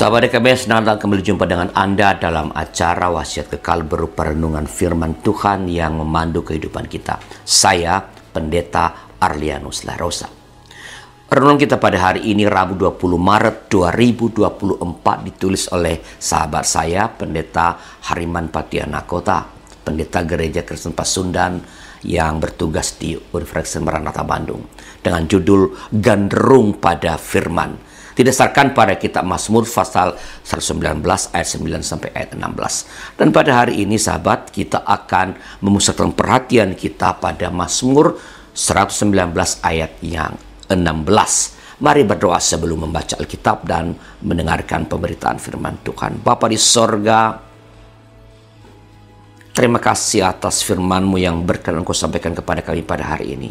Sahabat DKB, senang datang kembali jumpa dengan Anda dalam acara wasiat kekal berupa renungan firman Tuhan yang memandu kehidupan kita. Saya, Pendeta Arlianus Larosa. Renungan kita pada hari ini Rabu 20 Maret 2024 ditulis oleh sahabat saya, Pendeta Hariman Patiana Kota, Pendeta Gereja Kristen Pasundan yang bertugas di Universitas Maranatha Bandung dengan judul Gandrung pada Firman didasarkan pada kitab Mazmur pasal 119 ayat 9 sampai ayat 16. Dan pada hari ini sahabat kita akan memusatkan perhatian kita pada Mazmur 119 ayat yang 16. Mari berdoa sebelum membaca Alkitab dan mendengarkan pemberitaan firman Tuhan. Bapa di sorga, terima kasih atas firman-Mu yang berkenan Kau sampaikan kepada kami pada hari ini.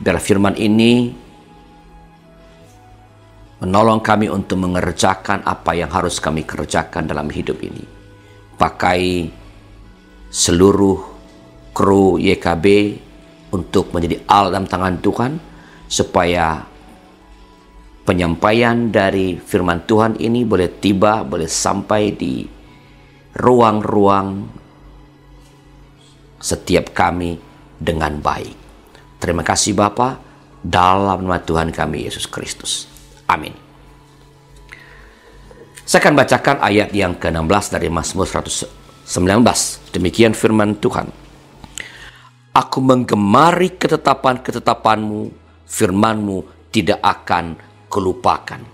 Biar firman ini menolong kami untuk mengerjakan apa yang harus kami kerjakan dalam hidup ini. Pakai seluruh kru YKB untuk menjadi al dalam tangan Tuhan supaya penyampaian dari firman Tuhan ini boleh tiba, boleh sampai di ruang-ruang setiap kami dengan baik. Terima kasih Bapa dalam nama Tuhan kami Yesus Kristus. Amin. Saya akan bacakan ayat yang ke-16 dari Mazmur 119. Demikian firman Tuhan. Aku menggemari ketetapan-ketetapanmu, firmanmu tidak akan kelupakan.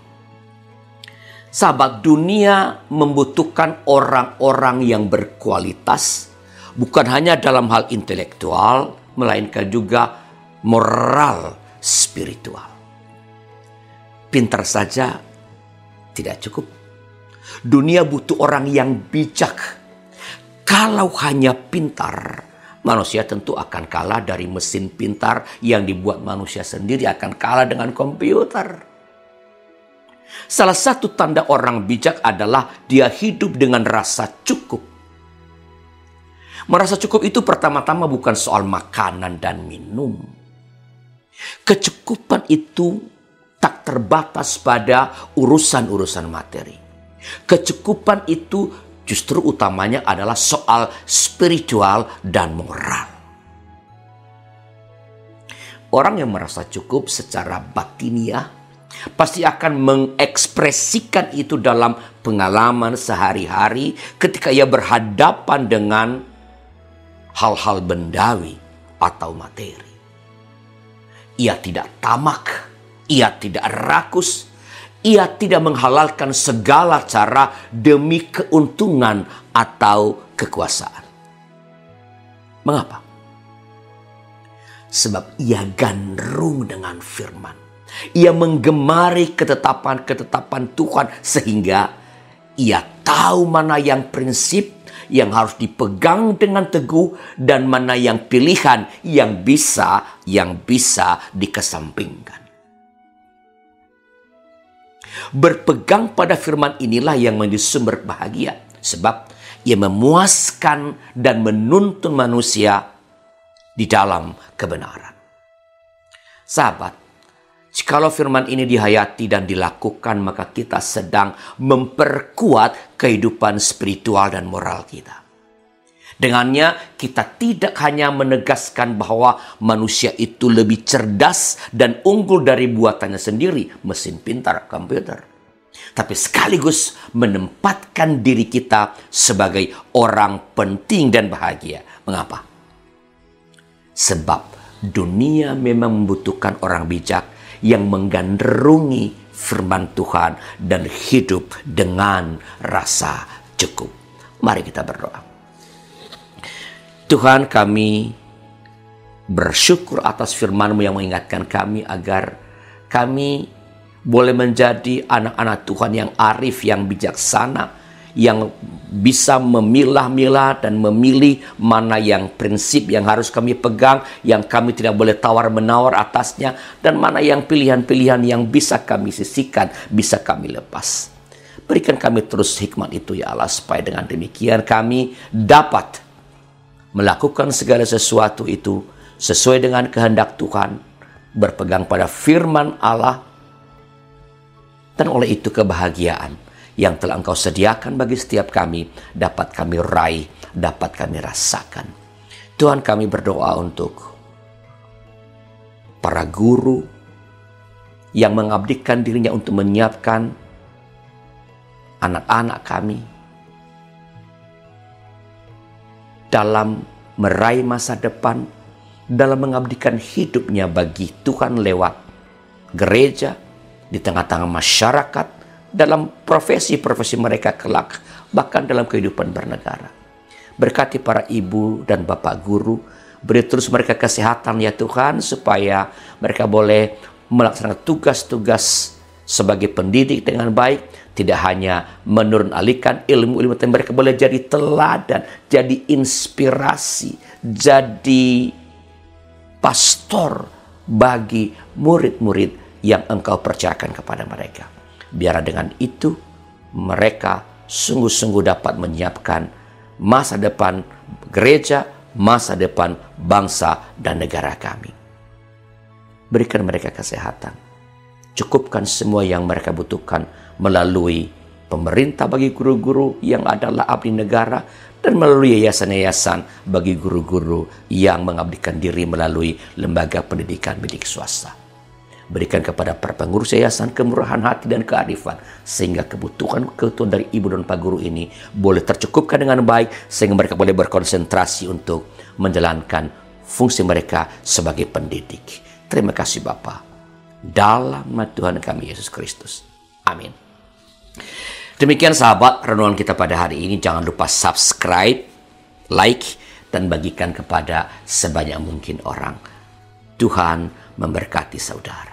Sahabat dunia membutuhkan orang-orang yang berkualitas, bukan hanya dalam hal intelektual, melainkan juga moral spiritual pintar saja tidak cukup. Dunia butuh orang yang bijak. Kalau hanya pintar, manusia tentu akan kalah dari mesin pintar yang dibuat manusia sendiri akan kalah dengan komputer. Salah satu tanda orang bijak adalah dia hidup dengan rasa cukup. Merasa cukup itu pertama-tama bukan soal makanan dan minum. Kecukupan itu tak terbatas pada urusan-urusan materi. Kecukupan itu justru utamanya adalah soal spiritual dan moral. Orang yang merasa cukup secara batiniah pasti akan mengekspresikan itu dalam pengalaman sehari-hari ketika ia berhadapan dengan hal-hal bendawi atau materi. Ia tidak tamak ia tidak rakus, ia tidak menghalalkan segala cara demi keuntungan atau kekuasaan. Mengapa? Sebab ia gandrung dengan firman. Ia menggemari ketetapan-ketetapan Tuhan sehingga ia tahu mana yang prinsip yang harus dipegang dengan teguh dan mana yang pilihan yang bisa yang bisa dikesampingkan. Berpegang pada firman inilah yang menjadi sumber bahagia. Sebab ia memuaskan dan menuntun manusia di dalam kebenaran. Sahabat, jikalau firman ini dihayati dan dilakukan, maka kita sedang memperkuat kehidupan spiritual dan moral kita. Dengannya kita tidak hanya menegaskan bahwa manusia itu lebih cerdas dan unggul dari buatannya sendiri, mesin pintar, komputer. Tapi sekaligus menempatkan diri kita sebagai orang penting dan bahagia. Mengapa? Sebab dunia memang membutuhkan orang bijak yang menggandrungi firman Tuhan dan hidup dengan rasa cukup. Mari kita berdoa. Tuhan kami bersyukur atas firman-Mu yang mengingatkan kami agar kami boleh menjadi anak-anak Tuhan yang arif, yang bijaksana, yang bisa memilah-milah dan memilih mana yang prinsip yang harus kami pegang, yang kami tidak boleh tawar-menawar atasnya, dan mana yang pilihan-pilihan yang bisa kami sisihkan, bisa kami lepas. Berikan kami terus hikmat itu ya Allah, supaya dengan demikian kami dapat melakukan segala sesuatu itu sesuai dengan kehendak Tuhan, berpegang pada firman Allah, Dan oleh itu kebahagiaan yang telah engkau sediakan bagi setiap kami dapat kami raih, dapat kami rasakan. Tuhan kami berdoa untuk para guru yang mengabdikan dirinya untuk menyiapkan anak-anak kami dalam meraih masa depan, dalam mengabdikan hidupnya bagi Tuhan lewat gereja, di tengah-tengah masyarakat, dalam profesi-profesi mereka kelak, bahkan dalam kehidupan bernegara. Berkati para ibu dan bapak guru, beri terus mereka kesehatan ya Tuhan, supaya mereka boleh melaksanakan tugas-tugas sebagai pendidik dengan baik, tidak hanya menurun alihkan ilmu-ilmu, tapi mereka boleh jadi teladan, jadi inspirasi, jadi pastor bagi murid-murid yang engkau percayakan kepada mereka. Biar dengan itu mereka sungguh-sungguh dapat menyiapkan masa depan gereja, masa depan bangsa dan negara kami. Berikan mereka kesehatan. Cukupkan semua yang mereka butuhkan melalui pemerintah bagi guru-guru yang adalah abdi negara dan melalui yayasan-yayasan bagi guru-guru yang mengabdikan diri melalui lembaga pendidikan milik swasta. Berikan kepada para pengurus yayasan kemurahan hati dan kearifan sehingga kebutuhan kebutuhan dari ibu dan pak guru ini boleh tercukupkan dengan baik sehingga mereka boleh berkonsentrasi untuk menjalankan fungsi mereka sebagai pendidik. Terima kasih Bapak. Dalam nama Tuhan kami Yesus Kristus. Amin. Demikian sahabat renungan kita pada hari ini. Jangan lupa subscribe, like, dan bagikan kepada sebanyak mungkin orang. Tuhan memberkati saudara.